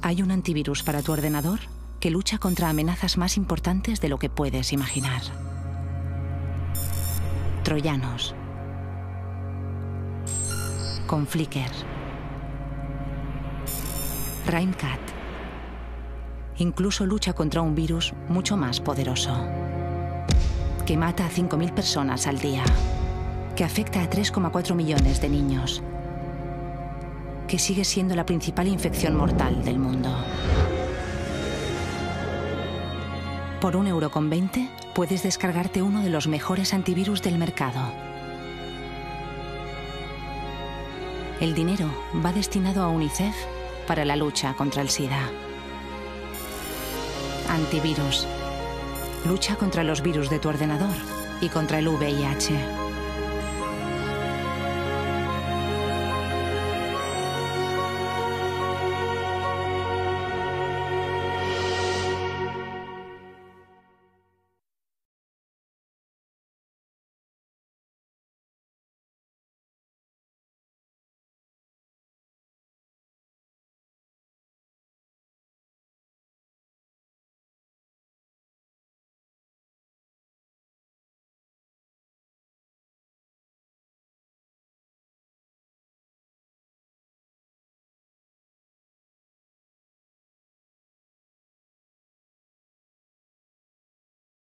Hay un antivirus para tu ordenador que lucha contra amenazas más importantes de lo que puedes imaginar. Troyanos. Con Flickr. Rhinecat. Incluso lucha contra un virus mucho más poderoso. Que mata a 5.000 personas al día. Que afecta a 3,4 millones de niños. Que sigue siendo la principal infección mortal del mundo. Por un euro con 20 puedes descargarte uno de los mejores antivirus del mercado. El dinero va destinado a UNICEF para la lucha contra el SIDA. Antivirus. Lucha contra los virus de tu ordenador y contra el VIH.